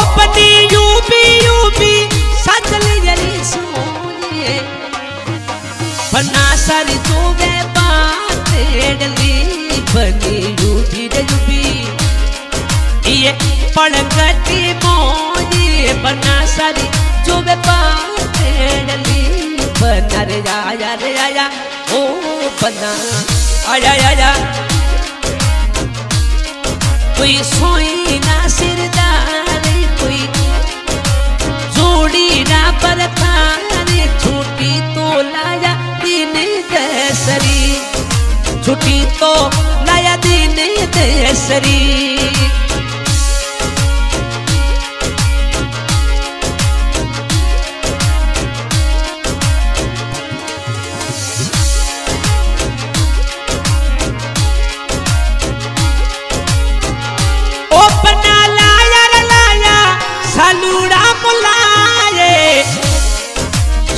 ओपनी UP UP, सजल जरी सोनिए बना सारी तू वे बात एडली बनी यूपी यूपी। ये पड़गटी मोनी बना सारी जो वे बात बना रे आया रे आया, ओ बना आया आया। कोई सोई ना सिरदारी जोड़ी ना पर छुट्टी तो लाया दिन देसरी छुट्टी तो लाया दिन देसरी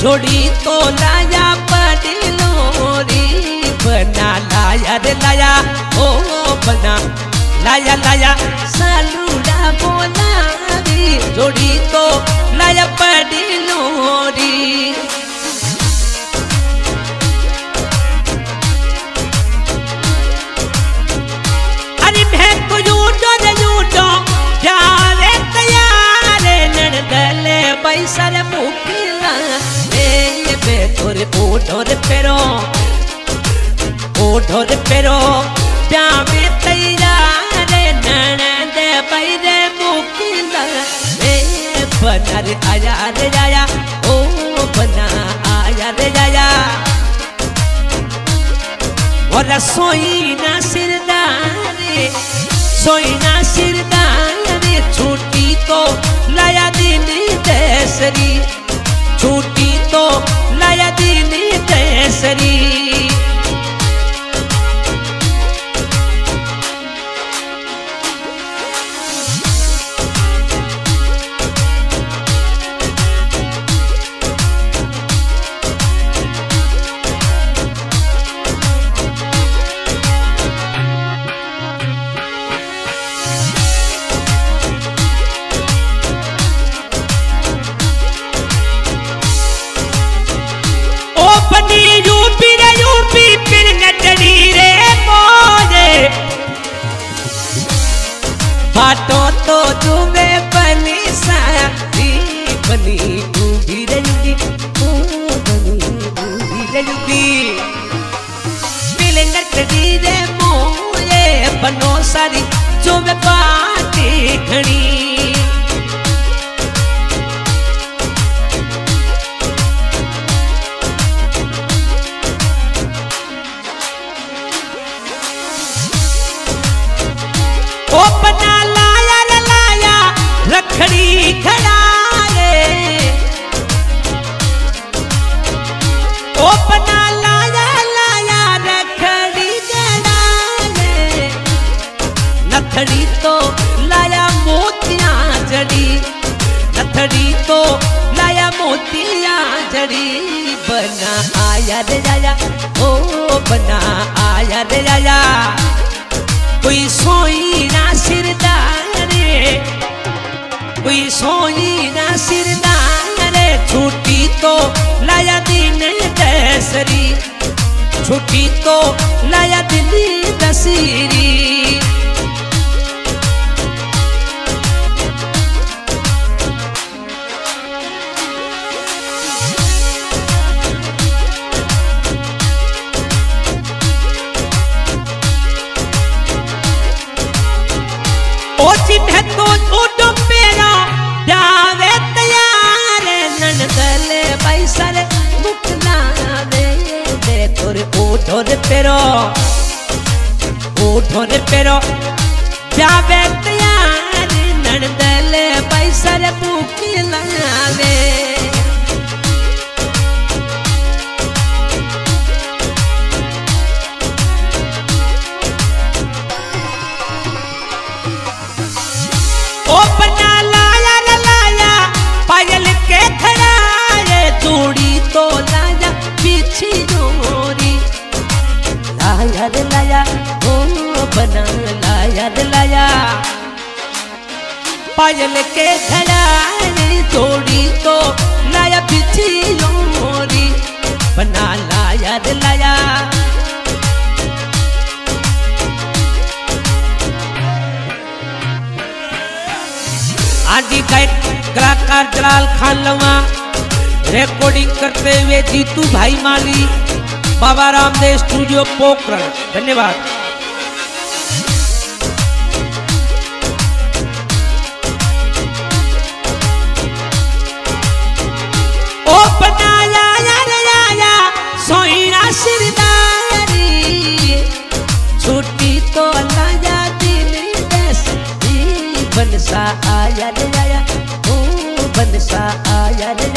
छोड़ी तो लाया बड़ी लोरी बना लाया रे लाया, ओ बना लाया लाया। सालूड़ा बोलारी जोड़ी तो लाया बड़ी लोरी अरे मैं रे मुकिला ए बे तोरे ओढ़ोर पेरो ओढ़ोर पेरो प्यामे तैयारे नड़दे बैरे मुकिला ए बना रे आया रे आया, ओ बना आया रे आया। और सोई ना सिरदारे, सोई ना सिरदारे, छुट्टी तो लाया दिन देसरी। छुट्टी तो लाया दिन देसरी बनसा आया रे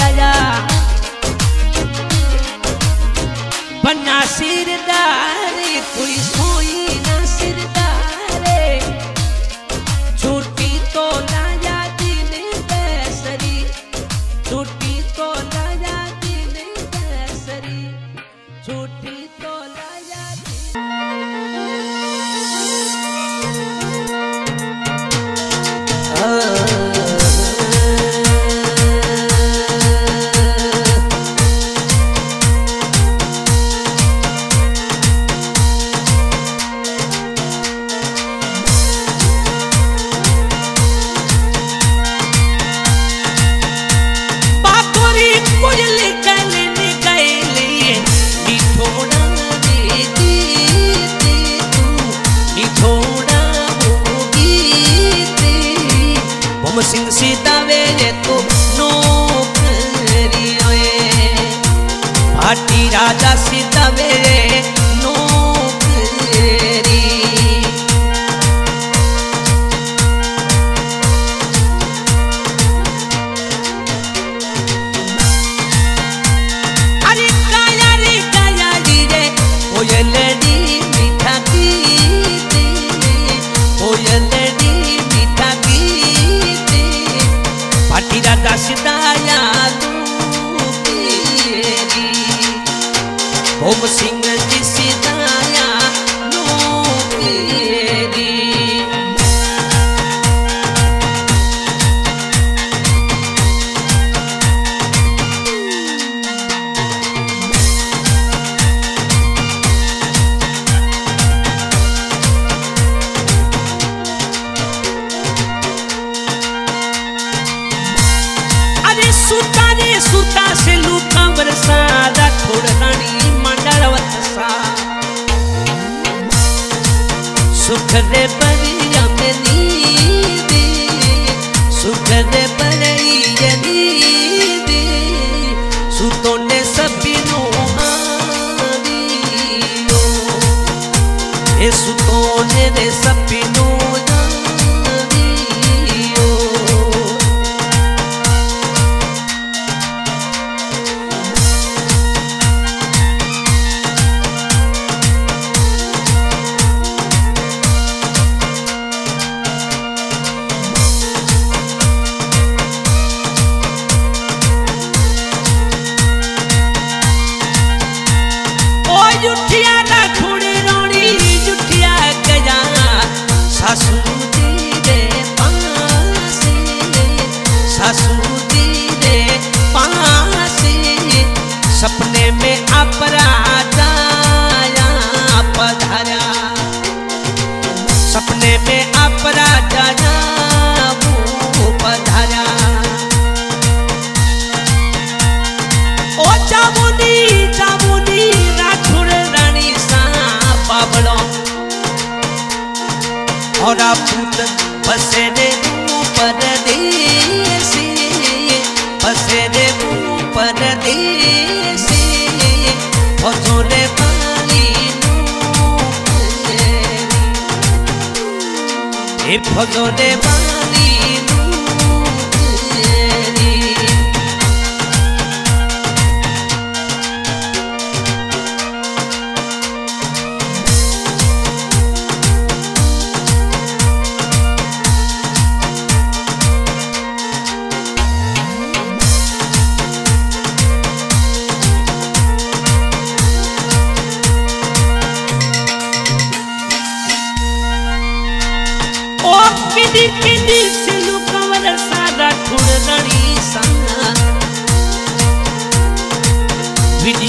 নির্ভজনে মা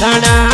ठाणा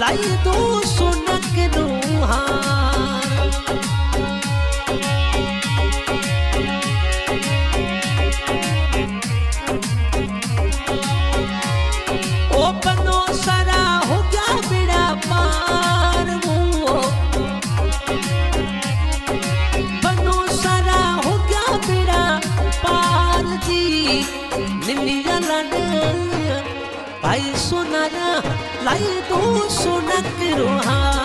लाई तू सुन के रूहा सोनक रोहार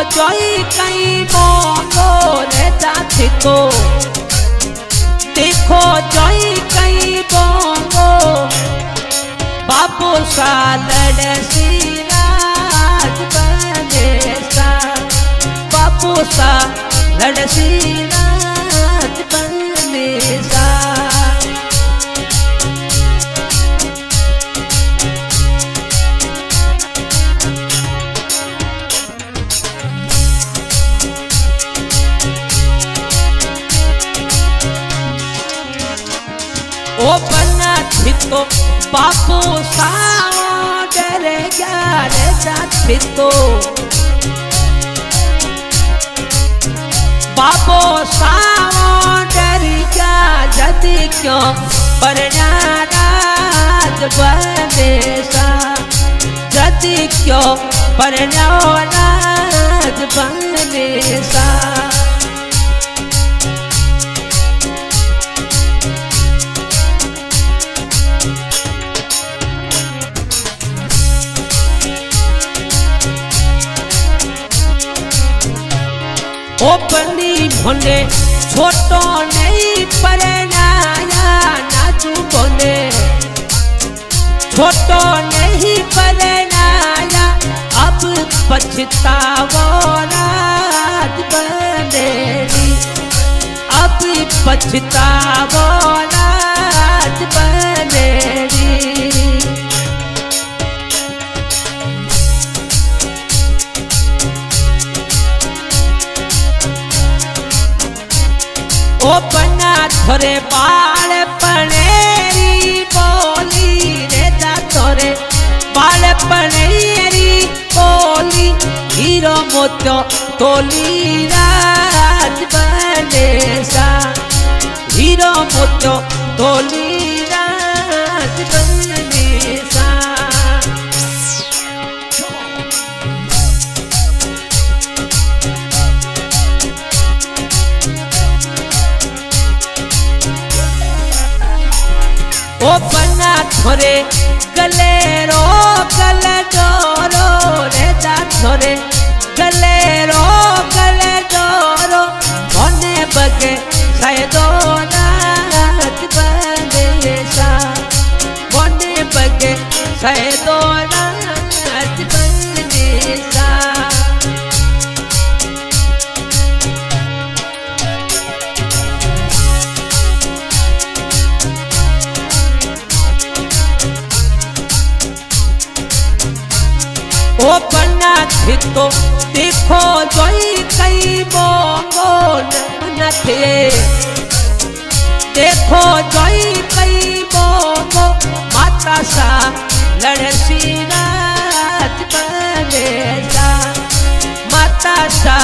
देखो जोई कहीं बोलो रे जाती तो देखो बापू कहीं बोलो बाबू सा। लड़े जाती बाबो सावो डरिया डरी जा जदी क्यों? परनाराज सा जदी क्यों? परनाराज बने सा ओ बनी भोने छोटो नहीं परनाया नाचू बोने छोटो नहीं परनाया अब पछतावो रात बनेरी अब पछतावो बनेरी ओ बना थोरे बाल पनेरी बोली रे जा थोरे बाल पनेरी बोली, हीरो मोतो तोली राज बने सा हीरो मोतो तोली बना थोरे गले रो गल डोरो रे दा थोरे गले रो गल डोरो मोने बगे सायदो नाच बंदे सा मोने बगे सायदो थी तो देखो जोई कई न थे। देखो जोई कई बोंगो माता सा लड़सी सा माता सा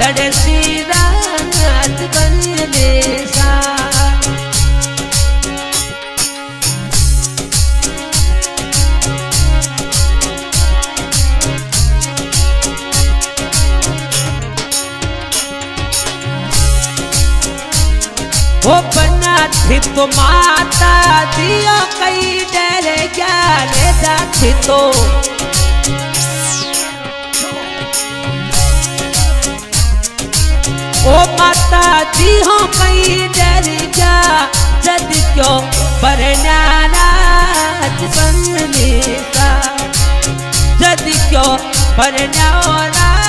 लड़सी रात बने सा तो माता दियो कई डर ज्ञान थी तो। ओ माता दी हो कई डर जा जद क्यों पर नाराज़ बनने का जद क्यों परनाओ राज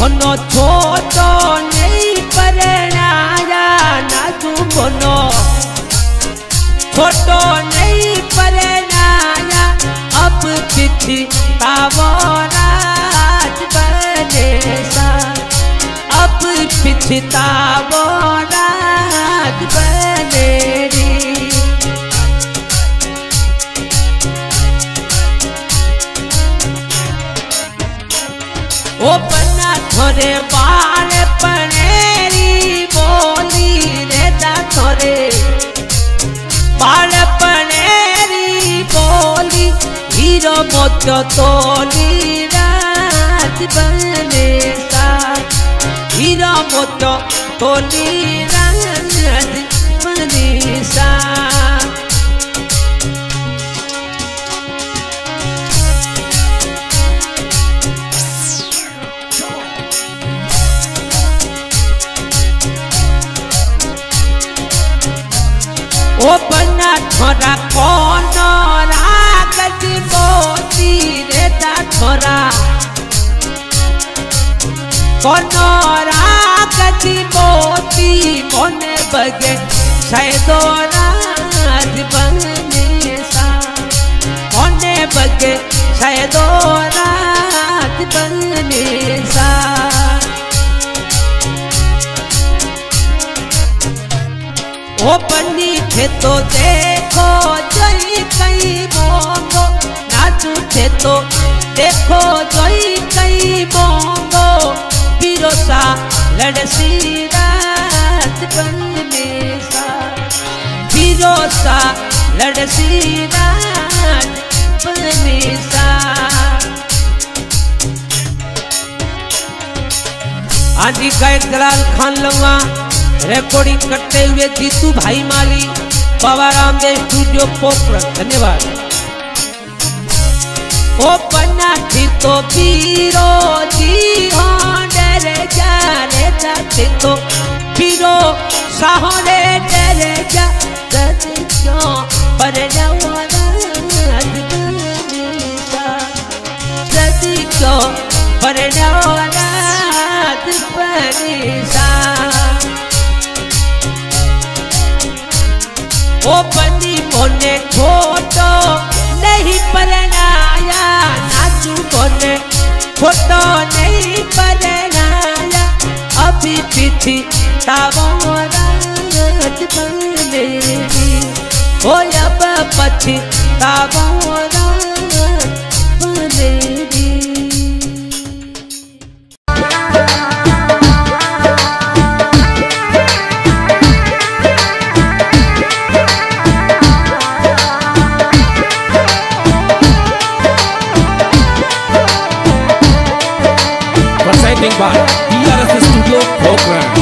बंदी छोटो नहीं परणाया ना तू भनो छोटो नहीं परणाया अब तिथि तावराज बने सा, अब पिछता वो राज थोरे बाल पनेरी बोली रे दा थोरे बाल पनेरी बोली, हीरो मोत्यो तोली रात बने सा हीरो मोत्यो तोली रात बने सा ओ बना थोड़ा कौन रागत मोती थोड़ा कौन रागत मोती मोने बगे सैदो बने सा मोने बगे सैदो बने सा ओ बनी थे तो देखो, जोई कई बोंगो। नाचू थे तो देखो, जोई कई बोंगो। पिरोसा लड़सी रात बनने सा। पिरोसा लड़सी रात बनने सा। आदि गायक दलाल खान लंगा। रिकॉर्डिंग करते हुए जीतू भाई माली, बाबा रामदेव स्टूडियो पोखरण धन्यवाद। ओ थी तो पीरो जी हाँ डरे जाने जाते तो। पीरो साहने डरे जा दर्द क्यों पर नवाज़ दर्द क्यों पर नवाज़ परेशान बनी मोने छोटो नहीं परनाया, नाचू मोने छोटो नहीं परनाया। अभी पीछी तावराज बनेगी। ओ अब पछी तावराज Y ahora se estudió poker.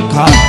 conquer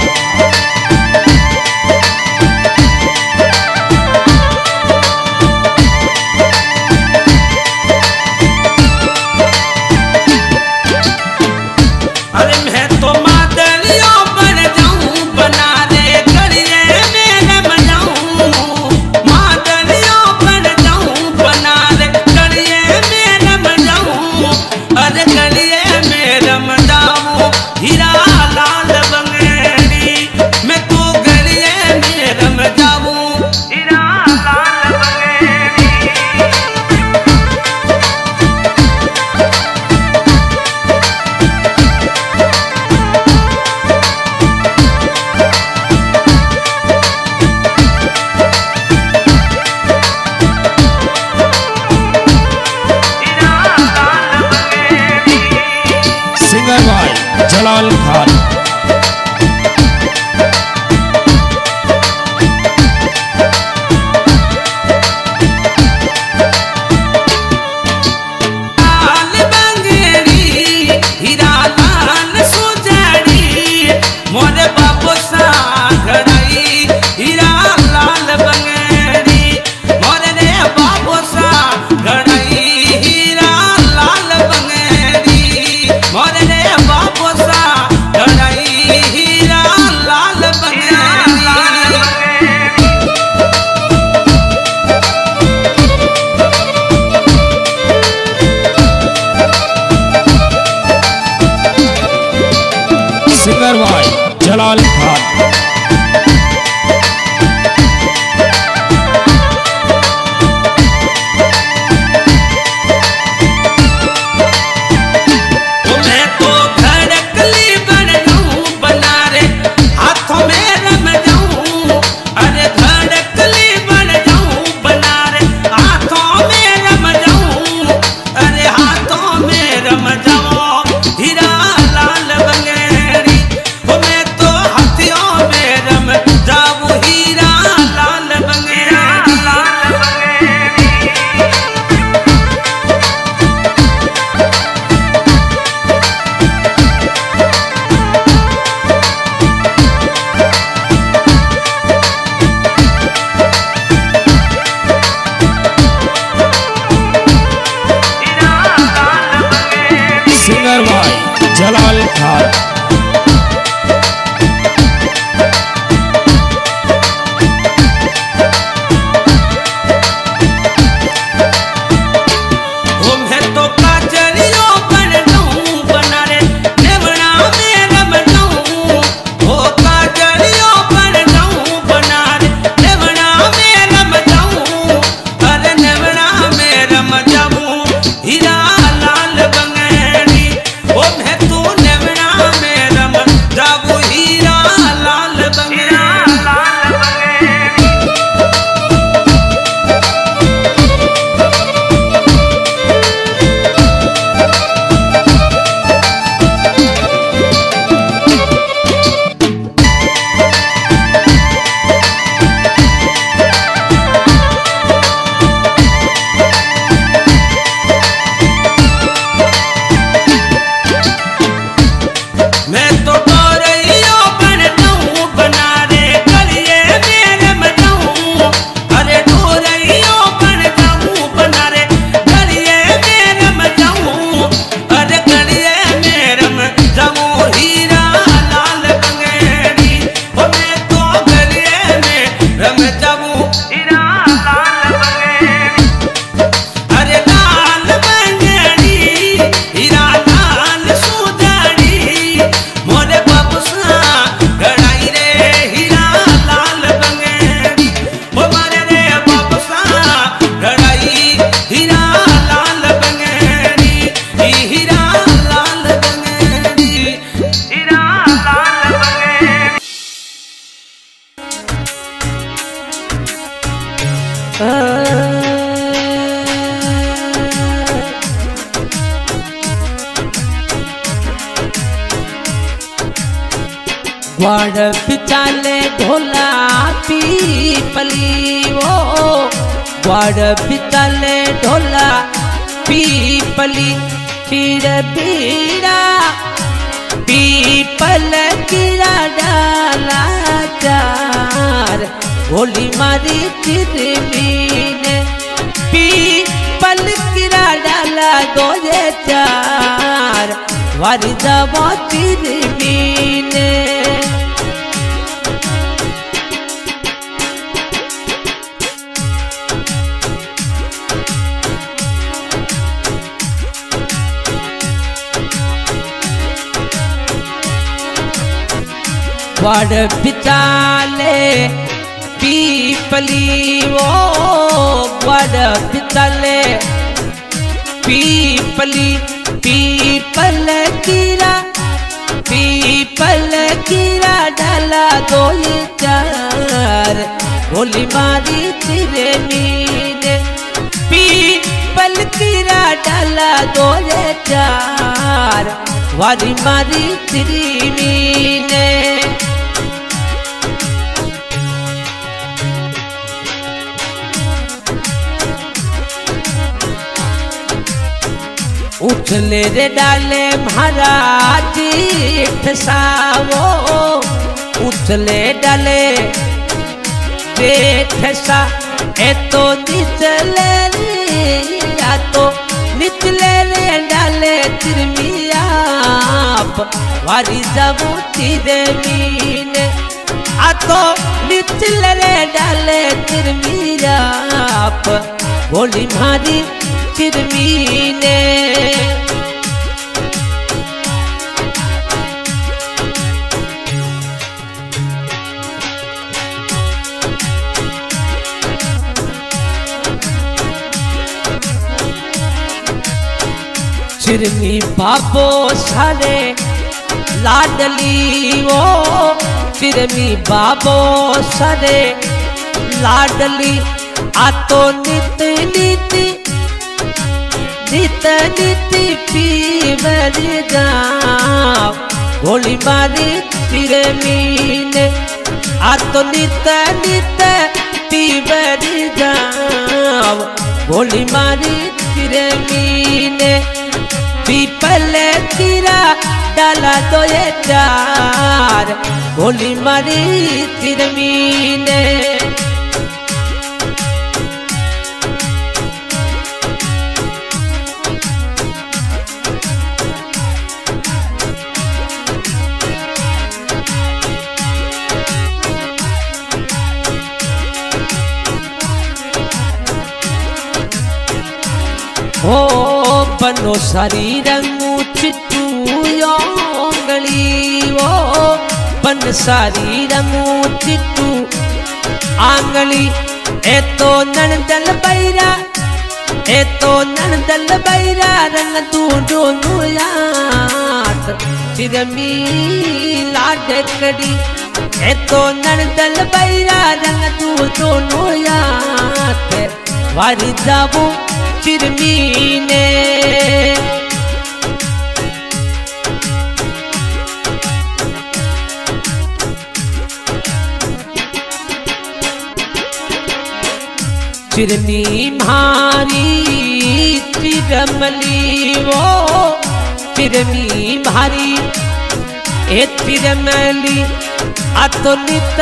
पीपली फिर पीड़ा पीपल गिरा डाला चार। गोली मारी चिरमी ने पीपल किरा डाला दो चार। वारी दवा चिरमी ने बड़ पिताले पीपली वो बड़ पिताले पीपली, पीपल कीरा पीपल कीरा डाला दो चार। गोली मारी तेरे मीरे पीपल कीरा डाला दो चार। वारी मारी तेरी मीरे उछले रे डाले महाराज ठसावो उछले डाले सा। ए तो निचले या तो निचले रे डाले तिरमियाप वारी जाबू तीरे मीने। आ तो निचले रे डाले तिरमियाप बोली मारी तिरमीने चिरमी बाबो सारे लाडली वो चिरमी बाबो सारे लाडली आ तो नित नित नित नित पीवर जाओ। गोली मारी तेरे मीने आ तो नित नित पीवर जाओ। गोली मारी तेरे मीने, पीपल कीरा डाला दो ये चार। गोली मारी तेरे मीने। हो बनो सारी रंगू चिट्टू योंगली वो बन सारी रंगू चिट्टू आंगली ए तो नंदल बैरा ए तो नंदल बैरा रंग तू डोनू यात चिरमी तो तू जाबू चिरमीने चिरमी मारी चिरमली वो। चिरमी मारी ए चिरमली आ तो नित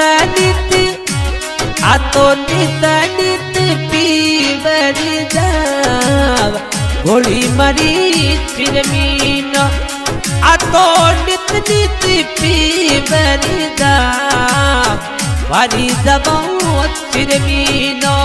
नित नित। जाव मरी मरी चिरमीन आ तो नित नित पी पीवर जाव वारी फिर चिरमीनो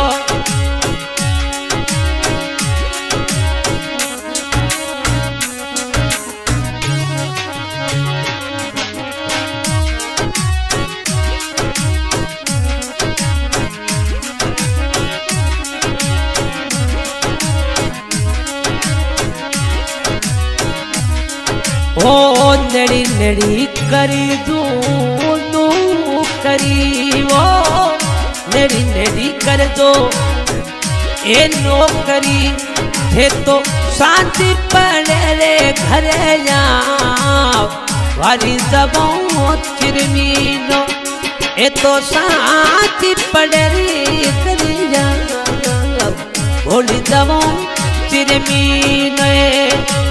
ओ नड़ी नड़ी करी दू दू करी। वो नड़ी नड़ी कर दो। ए नौकरी थे तो शांति पड़े रे घरे जाओ वारी जबो चिरमीनो, ए तो शांति पड़े रे घरे जाओ बोली जबो चिरमीनो, ए।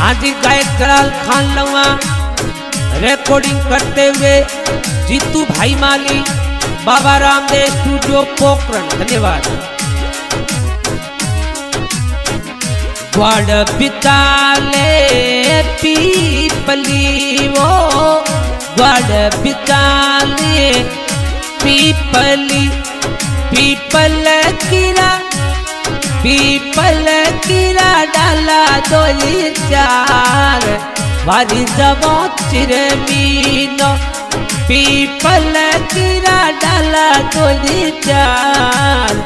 आज गायक कराल खान लवा। रिकॉर्डिंग करते हुए जीतू भाई माली, बाबा रामदेव स्टूडियो पोखरण, धन्यवाद। ग्वाड पिताले पीपली वो। ग्वाड पिताले पीपली, पीपल किरा पीपल कीरा डाला दो चार। वारी जबो चिरमीनो पीपल किरा डाला दो चार।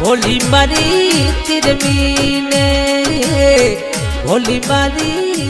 होली मरी चिरमीने होली मरी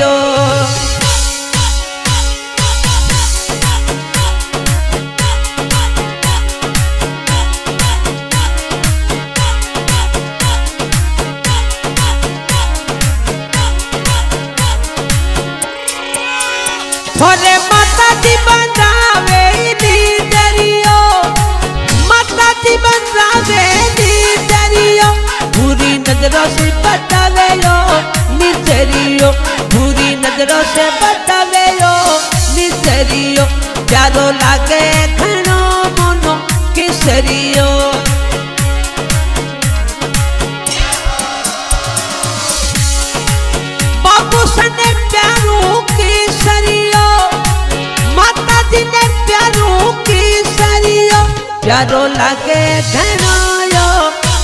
नज़रों से बचावे लो निचरियो बुरी नज़रों से बचावे लो निचरियो प्यारो लागे घणो मोनो किसरियो सने प्यारो केसरियो माता लागे यो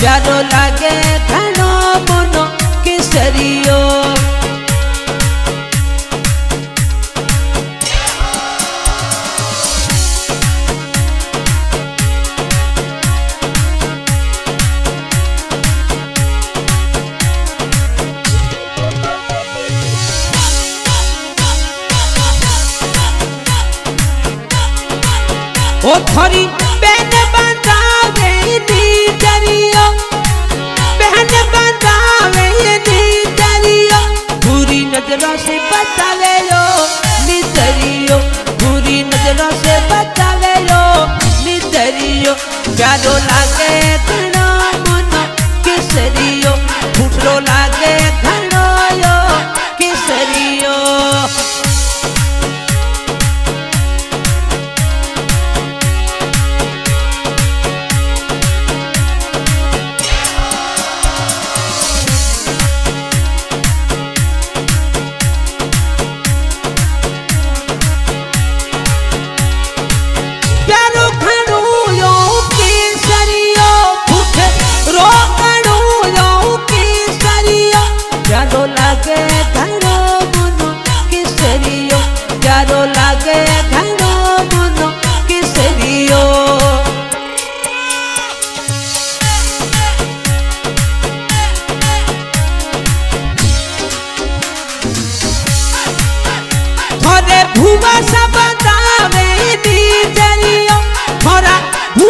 प्यारो लागे घणो मनो किसरियो। थोरी नज़रों से बचावे लो नितरियो बुरी नज़रों से बचावे लो नितरियो प्यारो लागे घना मनो केसरियो, फुटरो लागे घणो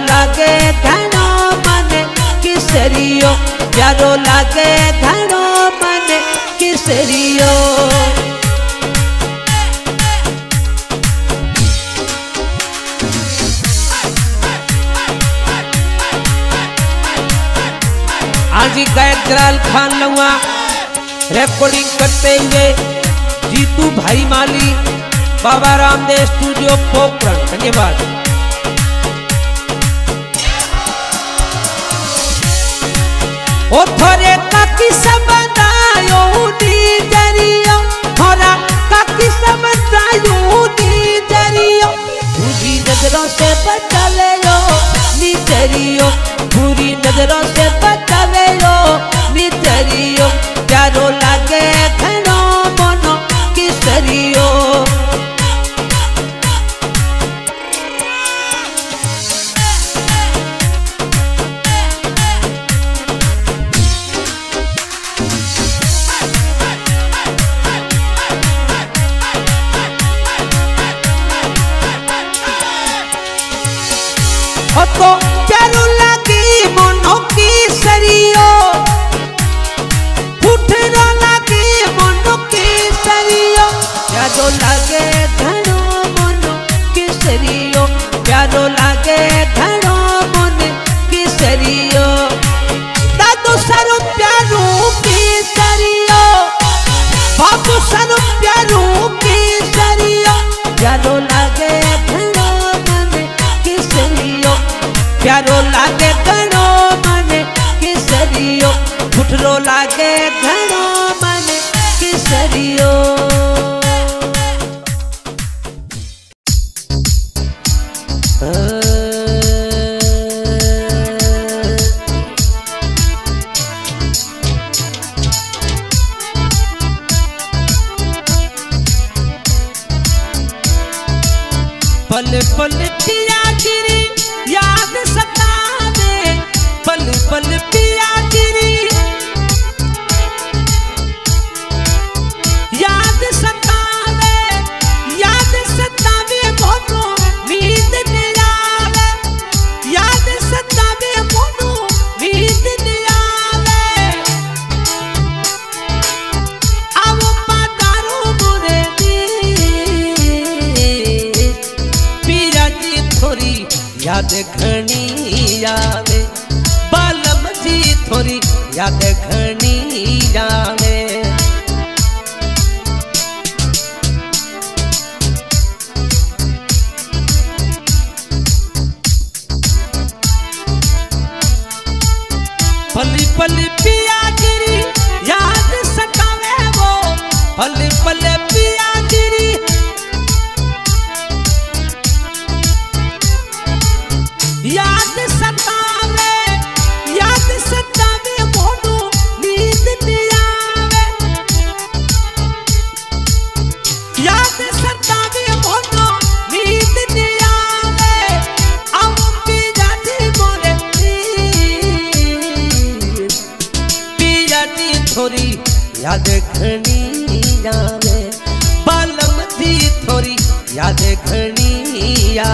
लागे घणो मन केसरियो? प्यारो लागे घणो मन केसरियो? आज गायक जलाल खान लुआ रिकॉर्डिंग करते हुए जीतू भाई माली बाबा रामदेव स्टूडियो पोखरण। धन्यवाद। ओ थोरे काकी सब दायो दी जरियो। थोरा काकी सब दायो दी जरियो। बुरी नज़रों से बचा ले लो नी जरियो। बुरी नज़रों से बचा ले लो नी जरियो। प्यारो लागे घनो मोनो किसरियो प्यारो लागे धनो मन किसरियो प्यारो लागे धनो मन किसरियो दादो सरो प्यारो किसरियो बाबू सरो प्यारो किसरियो प्यारो लागे धनो मन किसरियो प्यारो लागे धनो मन किसरियो फुटरो लागे धनो पल पिया गिरी याद सतावे वो पल पल घड़िया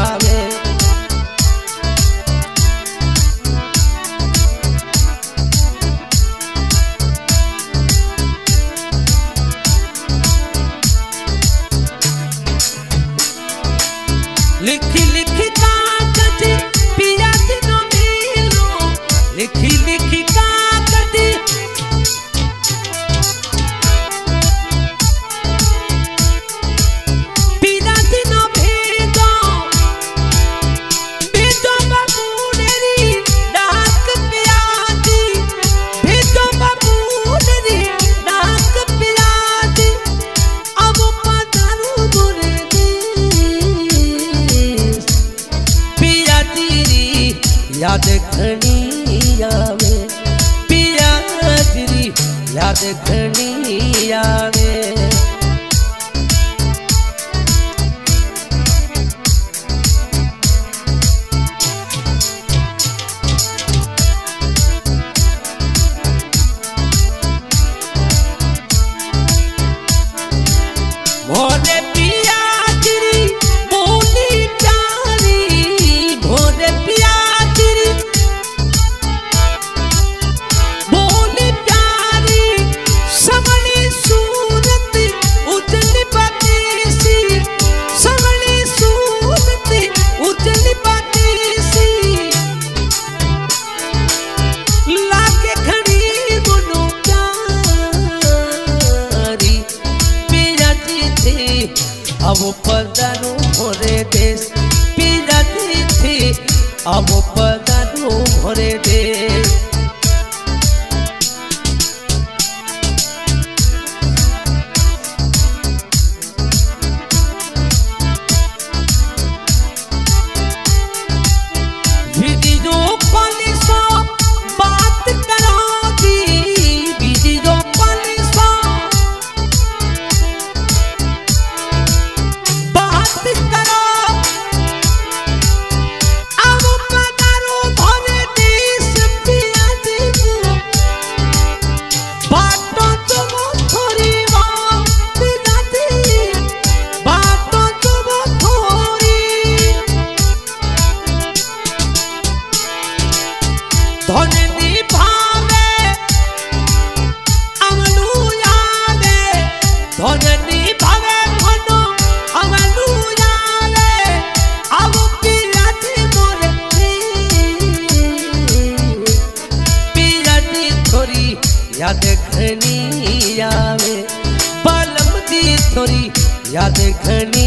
याद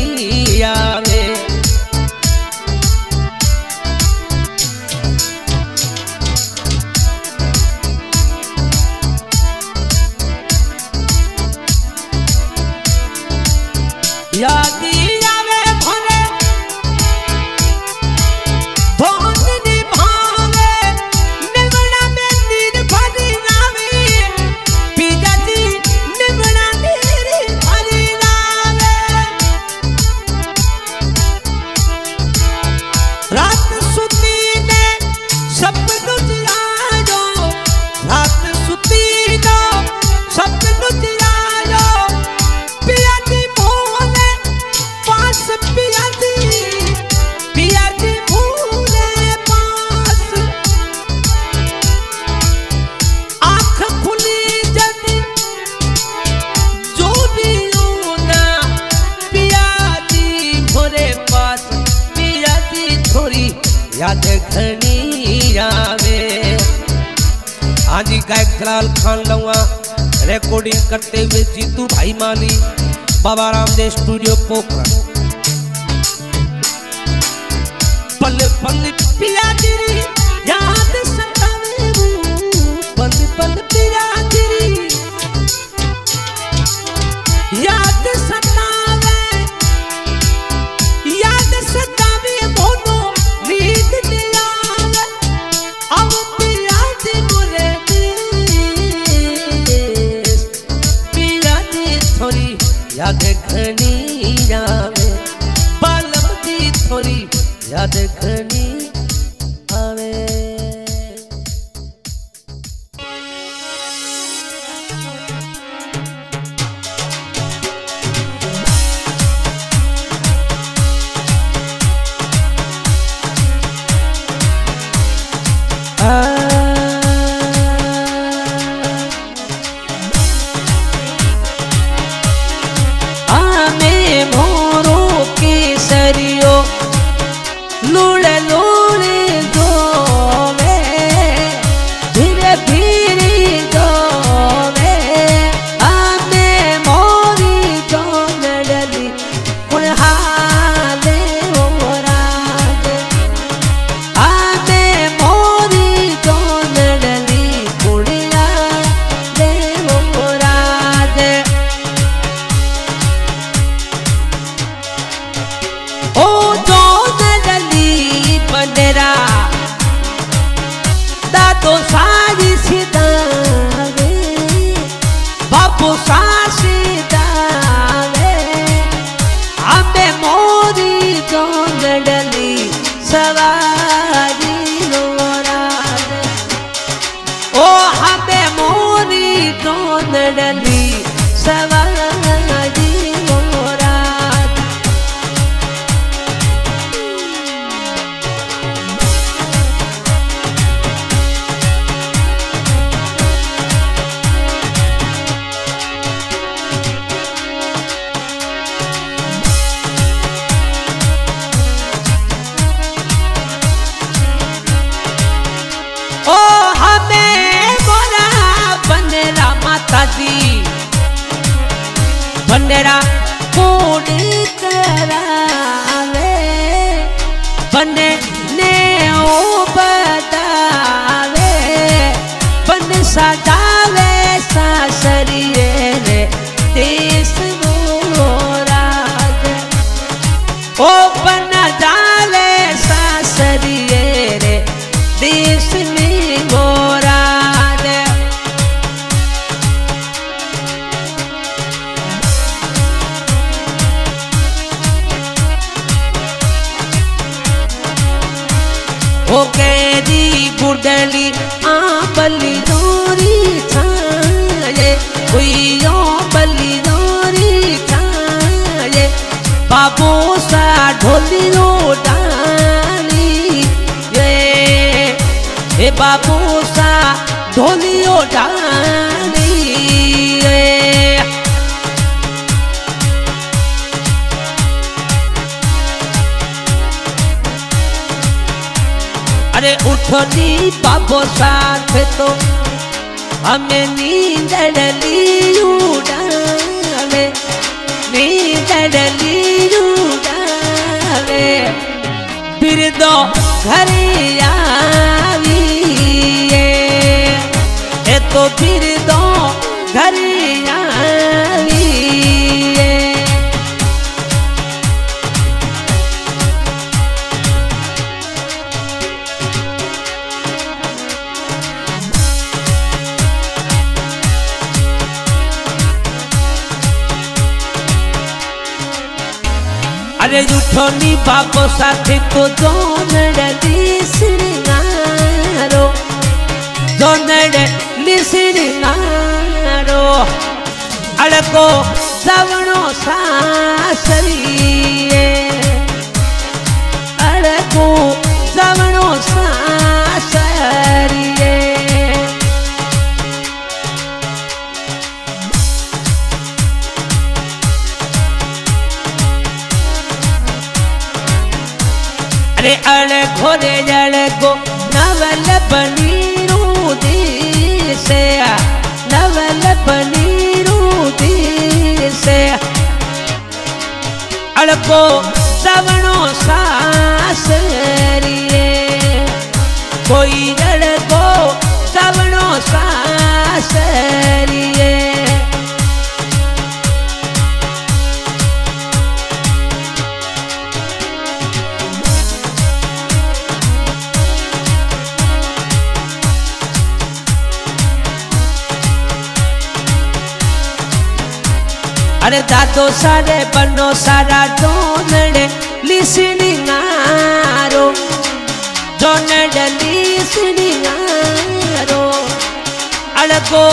अड़को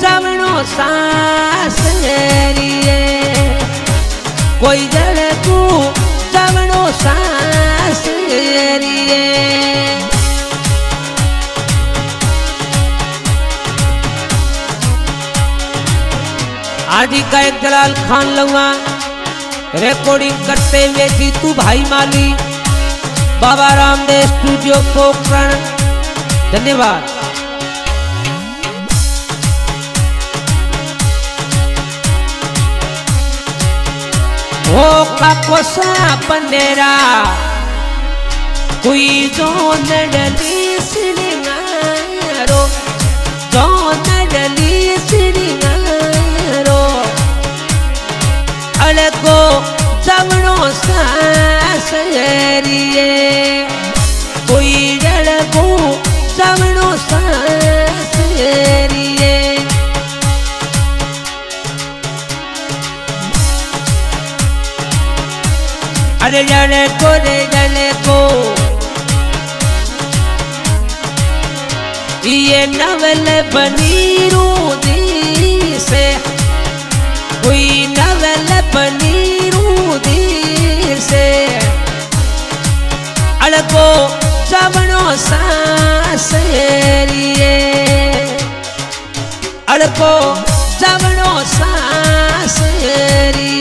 जवणो सासरिए कोई जड़कू जवणो सासरिए आदि का एक दलाल खान लुआ रिकॉर्डिंग करते हुए जीतू भाई माली। बाबा रामदेव स्टूडियो पोखरण धन्यवाद। हो काको पंडेरा कोई जो नडली सिरिंगारो जो नडली सिरिंगारो अड़को जवणो सासरिए कोई जड़को जवणो सासरिए अरे जड़े को, रे जड़े को। ये नवल पनीरू दी से कोई नवल पनीरू दी से। अड़को जवणो सासरिए अड़को सासरिए अरे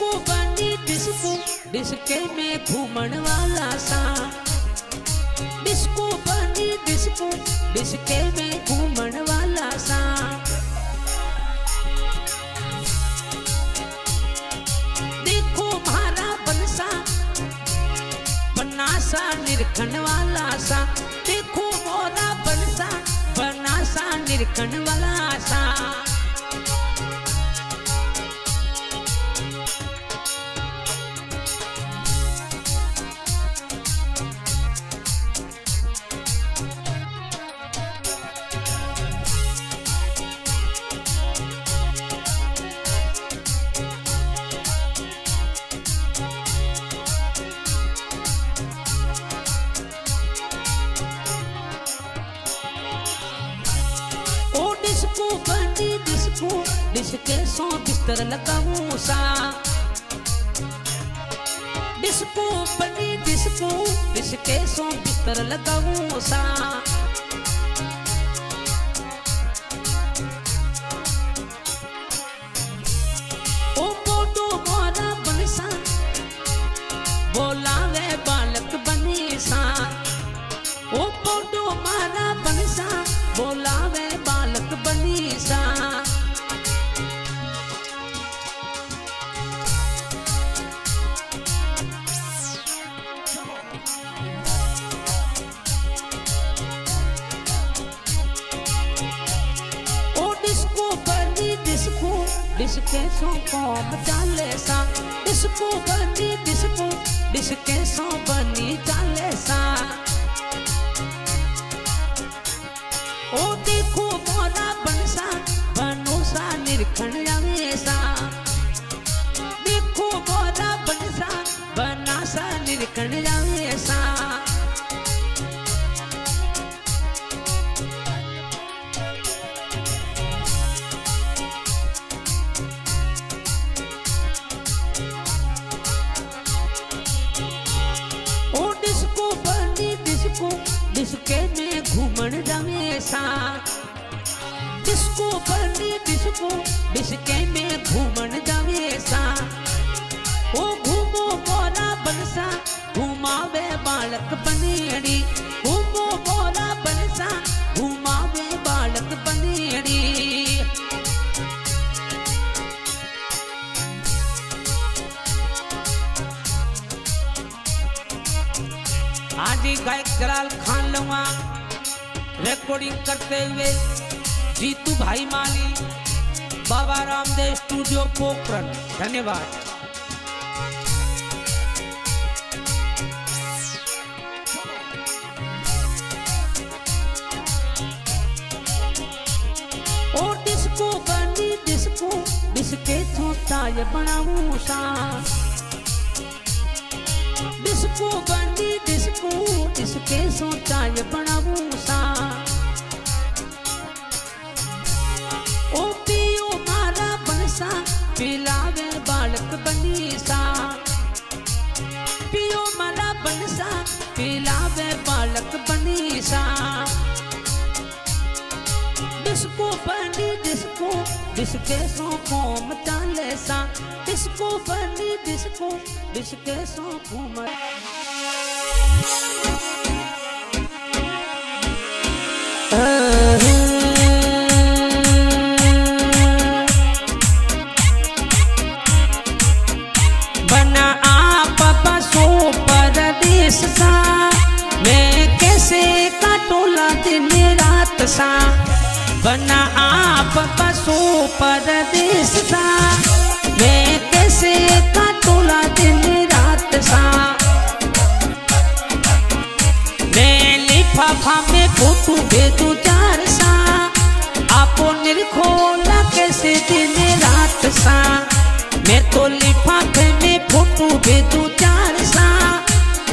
डिस्को बंदी डिस्को, डिस्के में घूमन वाला सा। डिस्को बंदी डिस्को, डिस्के में घूमन वाला सा। बनासा निरखन वाला सा। देखो मोरा बनसा, बनासा निरखन वाला better let go of some. बालक बनी सा पियो मारा बनसा, पिलावे बालक बनी सा डिस्को बनी डिस्को डिस्के सो घूम चाले सा डिस्को बनी डिस्को डिस्के सो घूम। बना परदेश सा मैं कैसे काटोला दिन रात सा बना आप बसो परदेश सा। मैं कैसे काटोला दिन रात सा मैं लिफाफा में फ़ोटो भेजू चार सा। आपो निरखोला कैसे दिन रात सा मैं तो लिफाफे में फ़ोटो भेजू चार सा।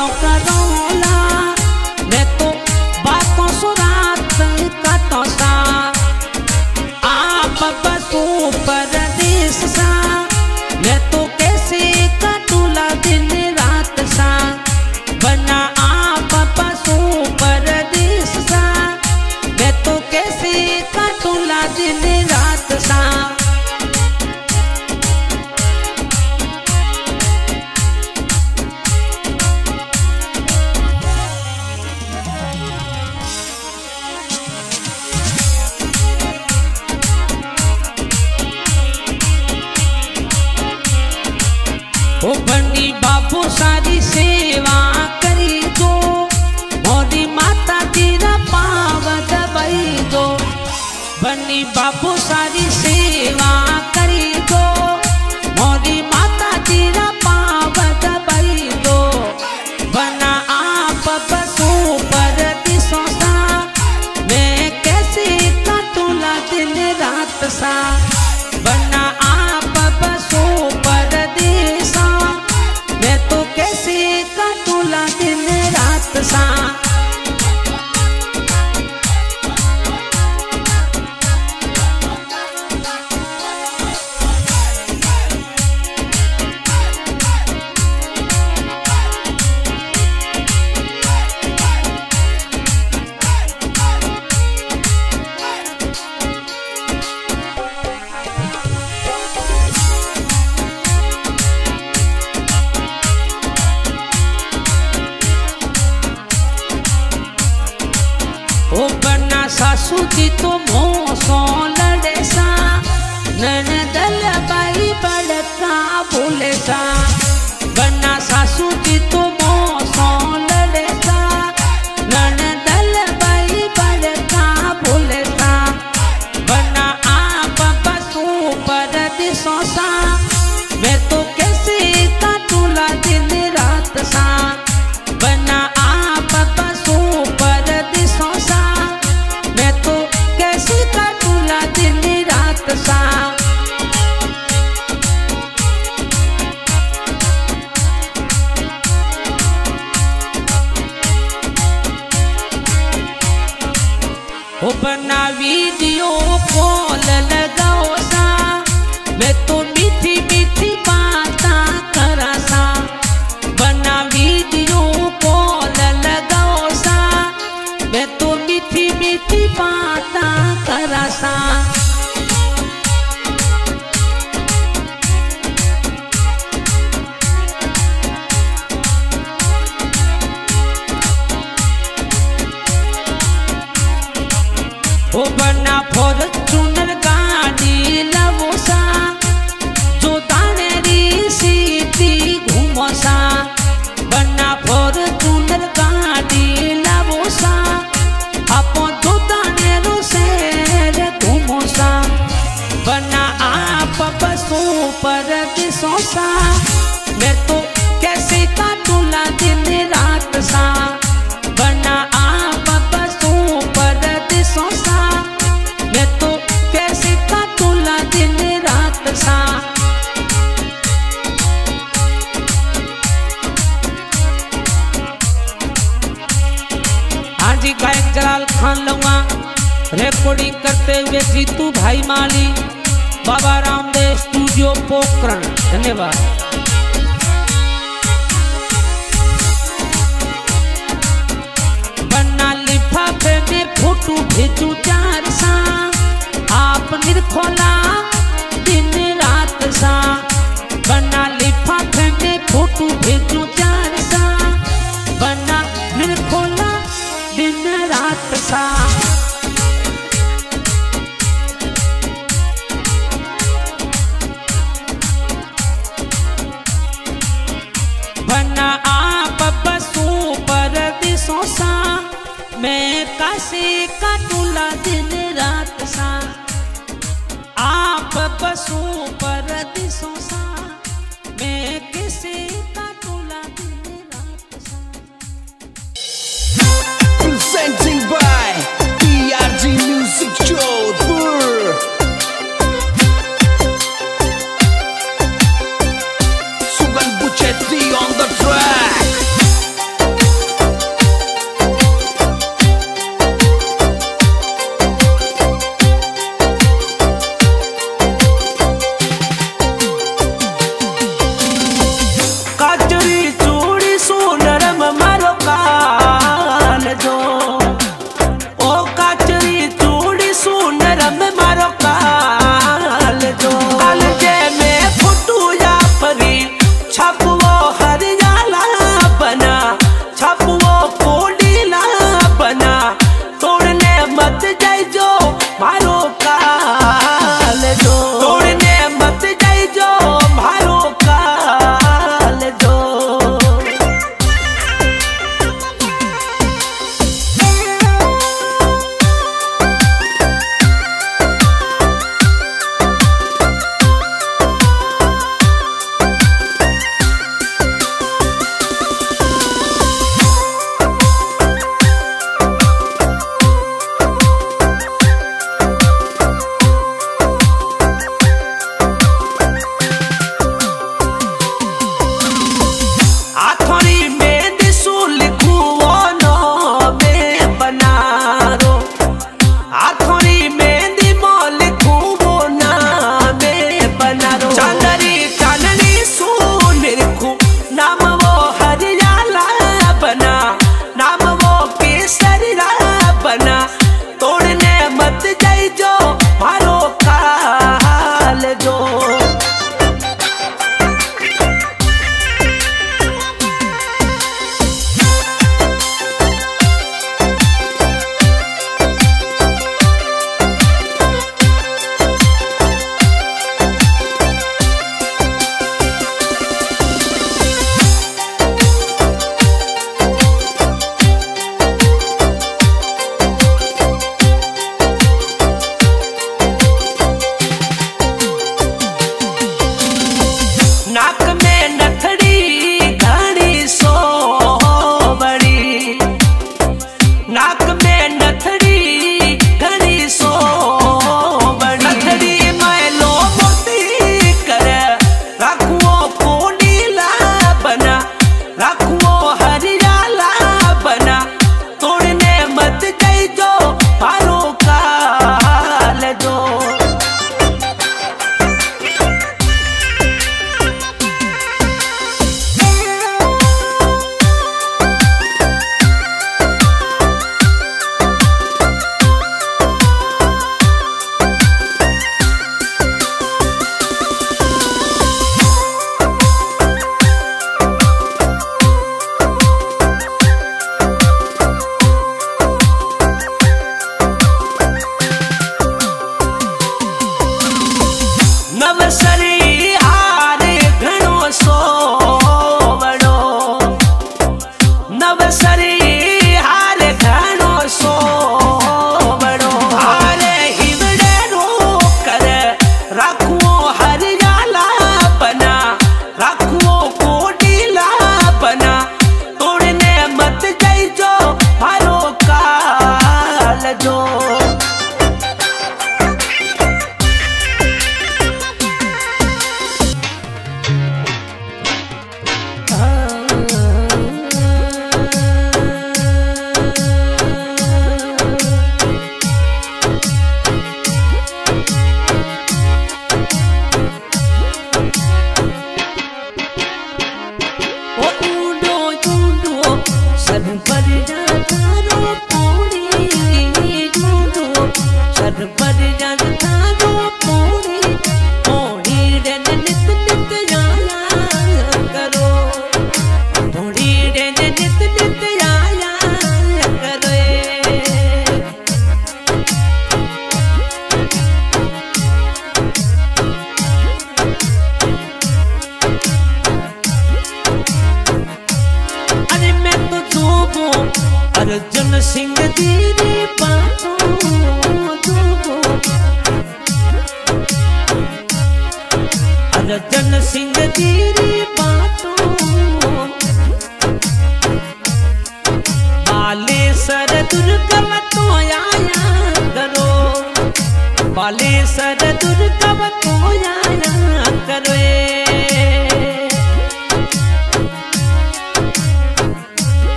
बातों करो ला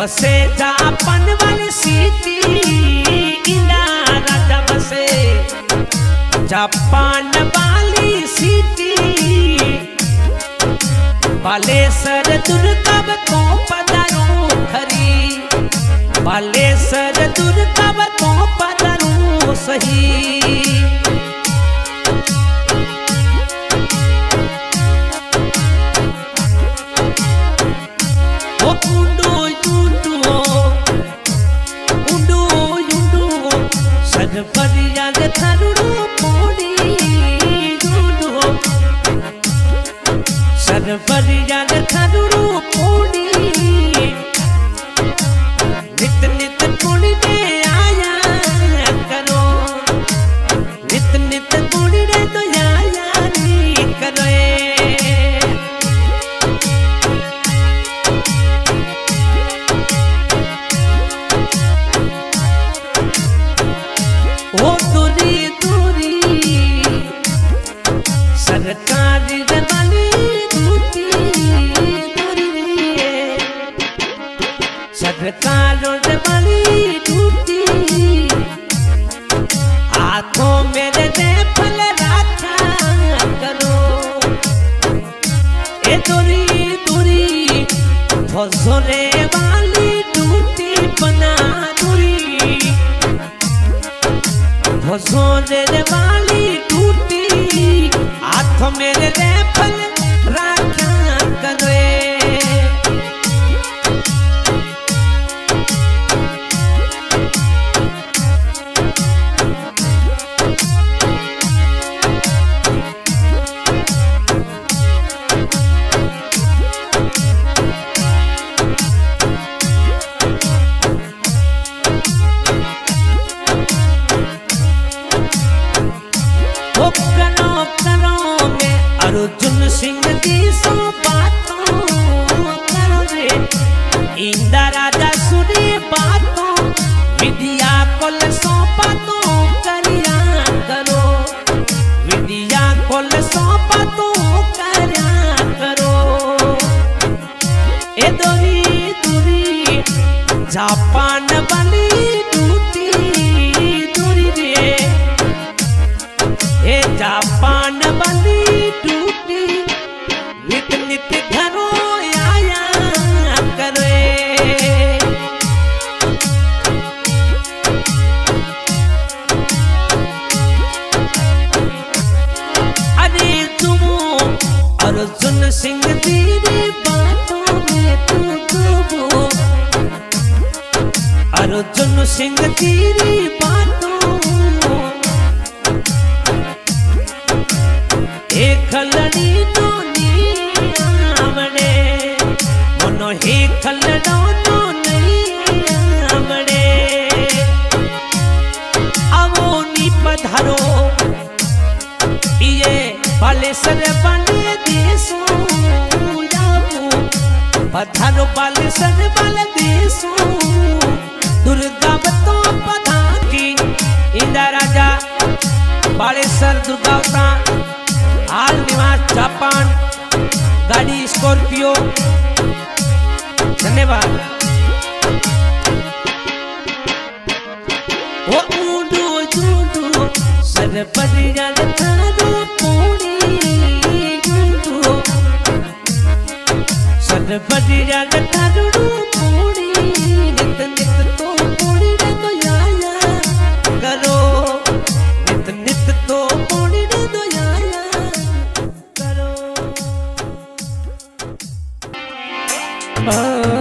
बसे जापन वाली सीटी इंदा राजा बसे। जापान वाली सिटी बालेसर दुर्गम को पदरू खरी। बालेसर दुर्गम को पदरू सही। परिया दे थरुडो पोड़ी फसरे वाली टूटी बना दूरी भसोरे वाली टूटी हाथ मेरे सिंह तेरी बातों हे खलड़ी तो आवड़े मनो हे खलड़ो तो नहीं आवड़े आवो नी पधारो ये बालेसर बने देसो पधारो बालेसर बाल देसो दुर्गा बतो इंदा राजा बालेसर दुर्गावता हाल निवास जापान, गाड़ी स्कॉर्पियो। धन्यवाद। ओ ऊंडो जूंडो सर Oh.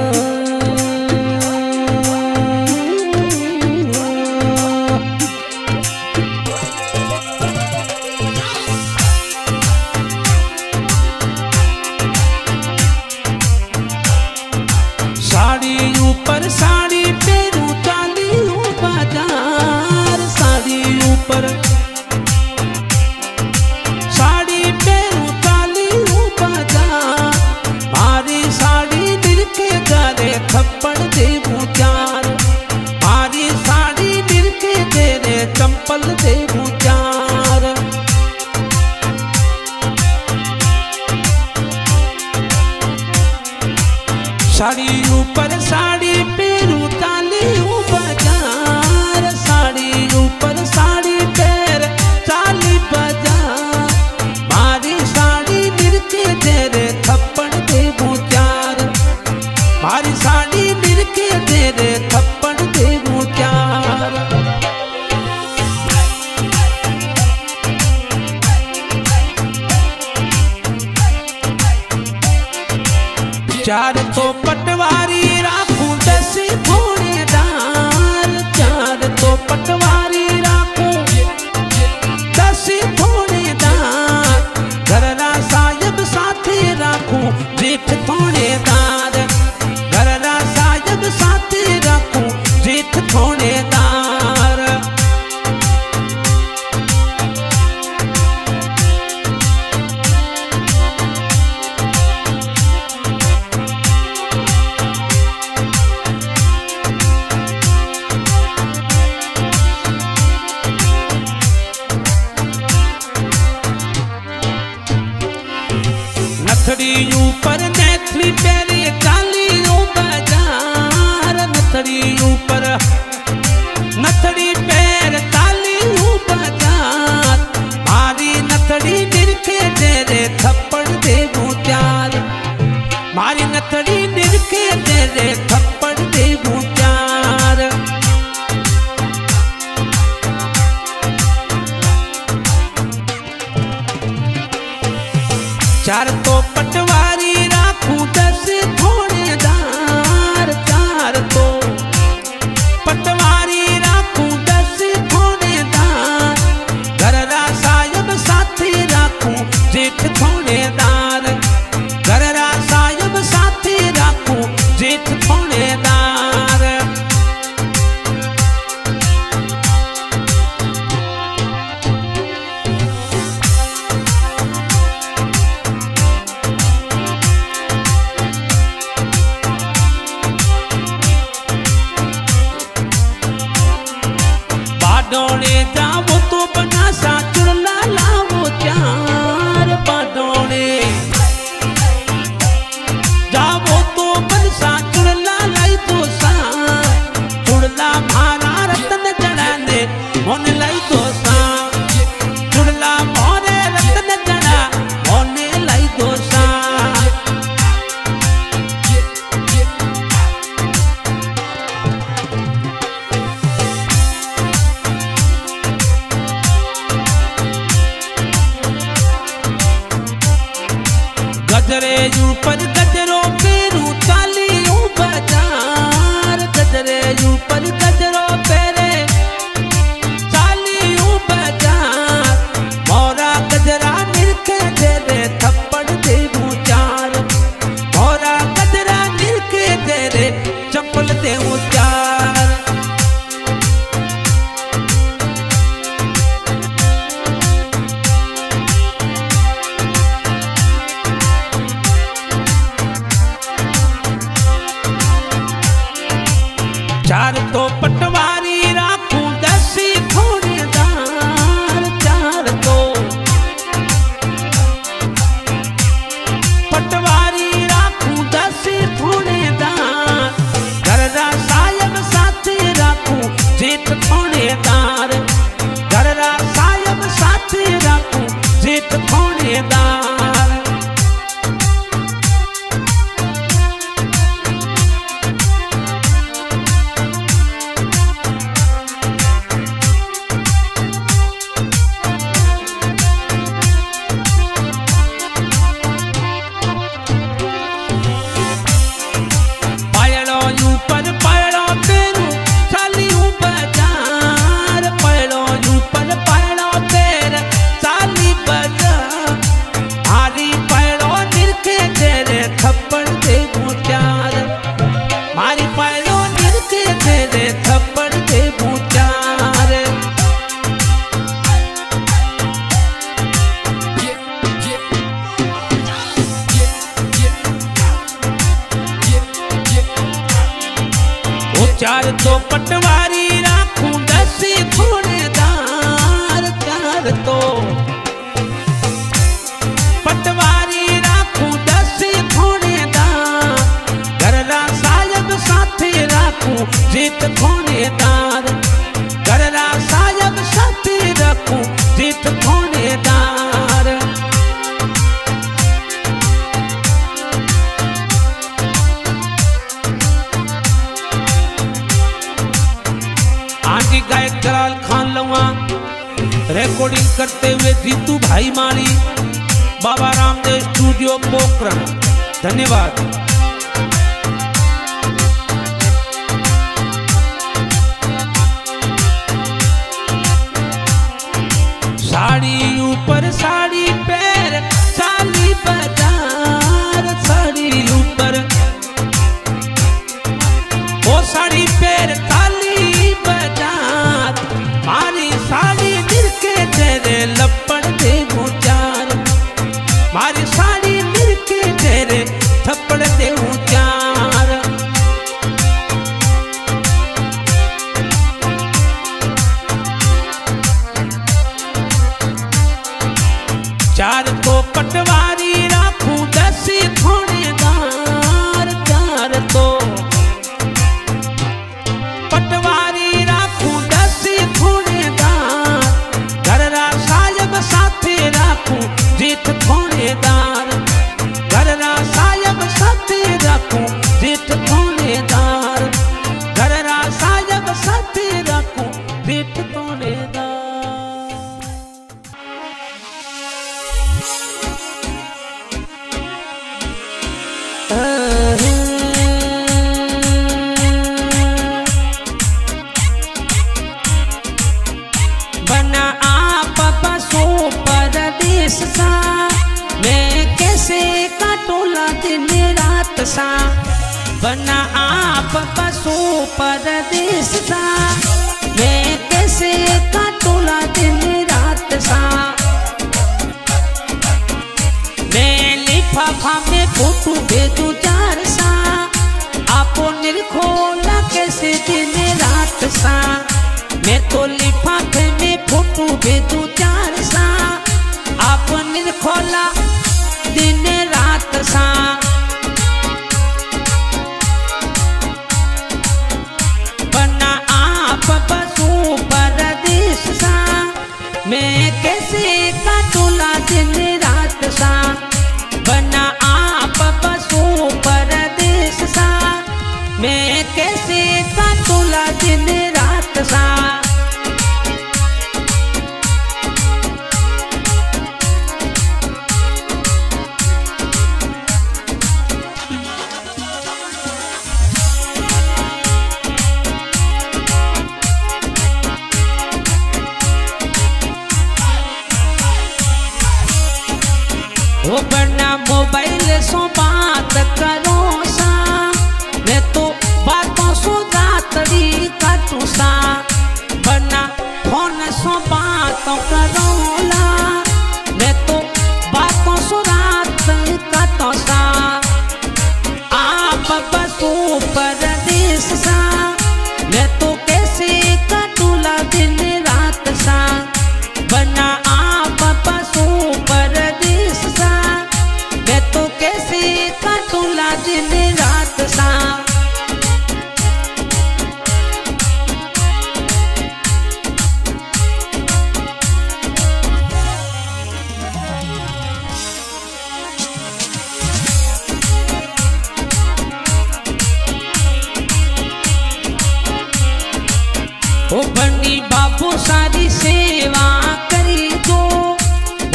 बनी बंडी बाबू सारी सेवा करी दो।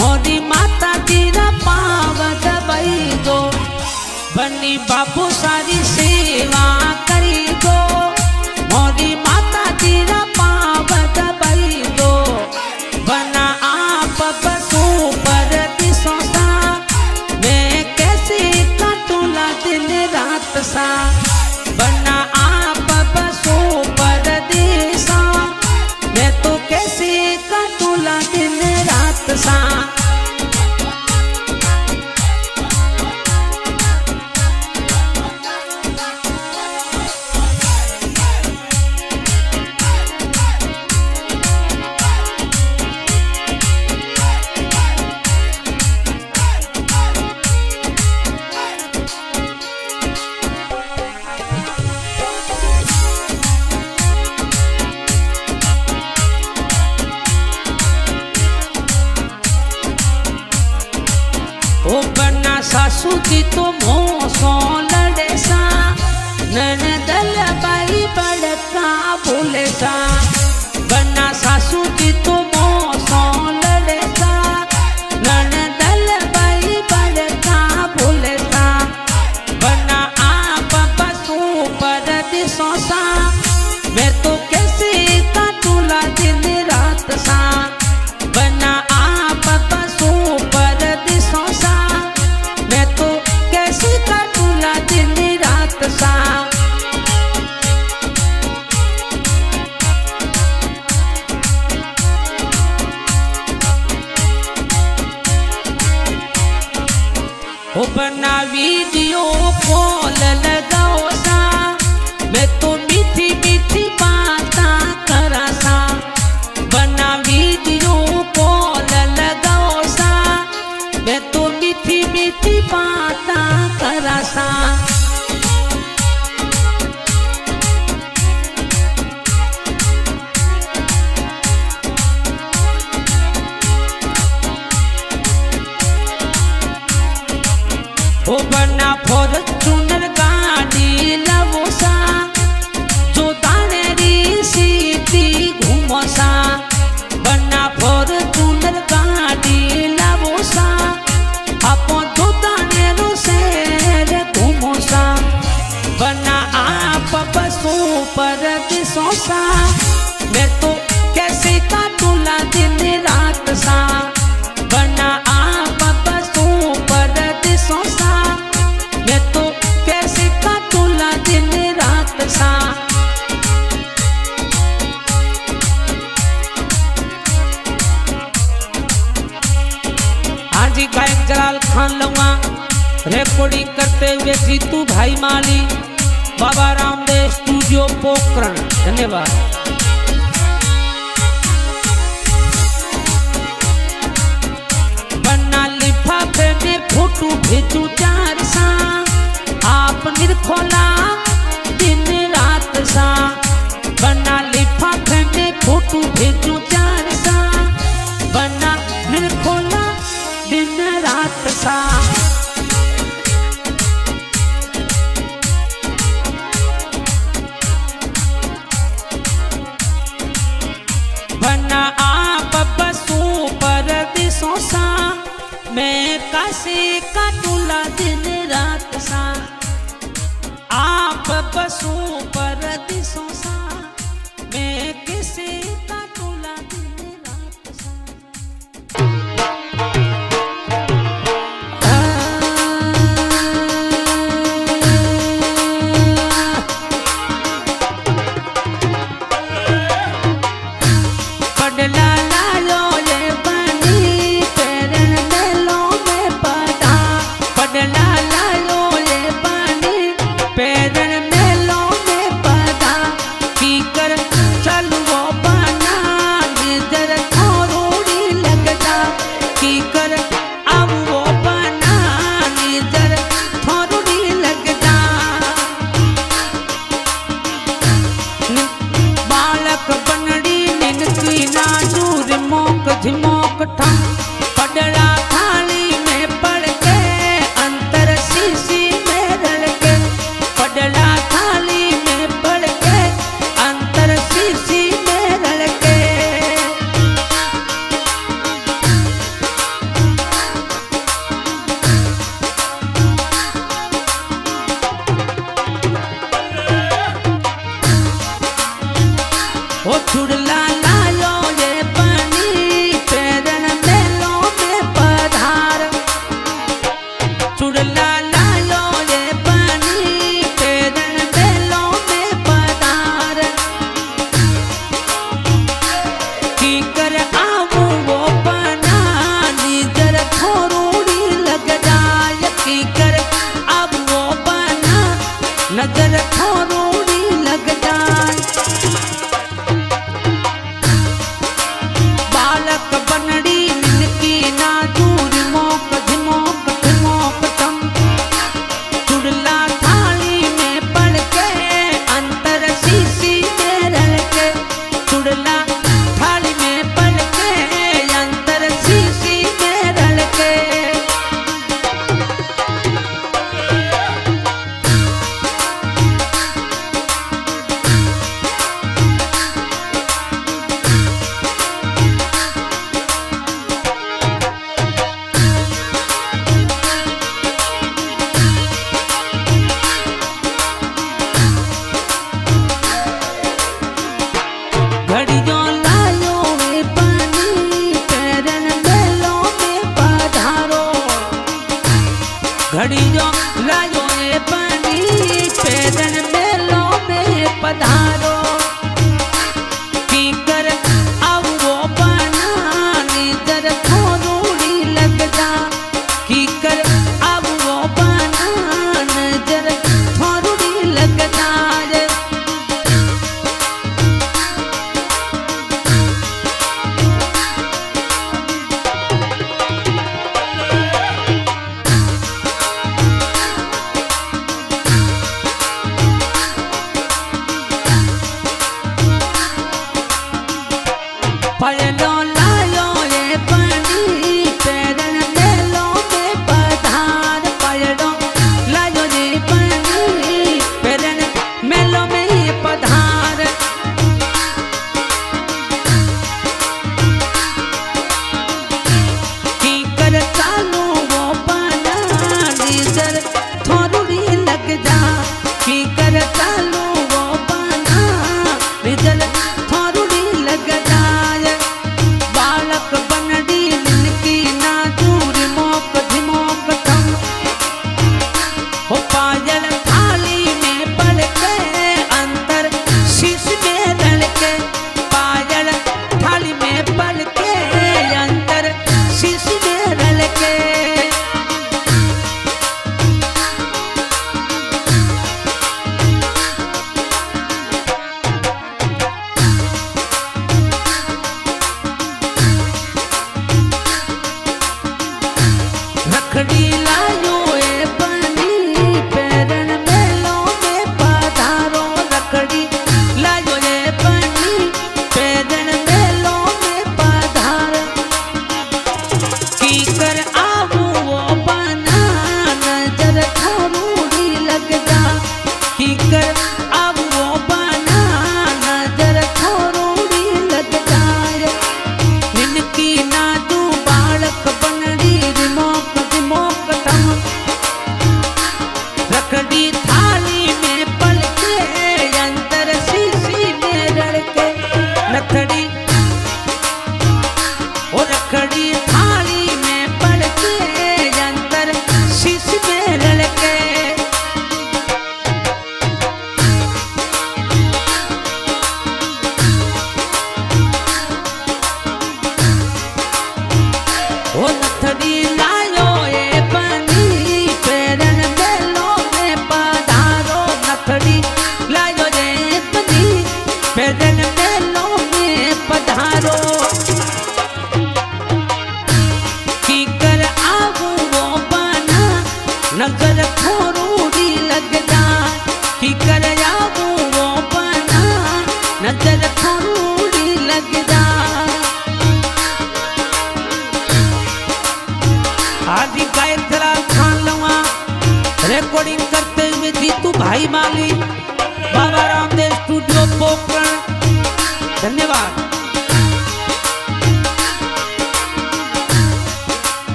मोरी माता जी पाव दबई दो। बनी बाबू